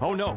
Oh no!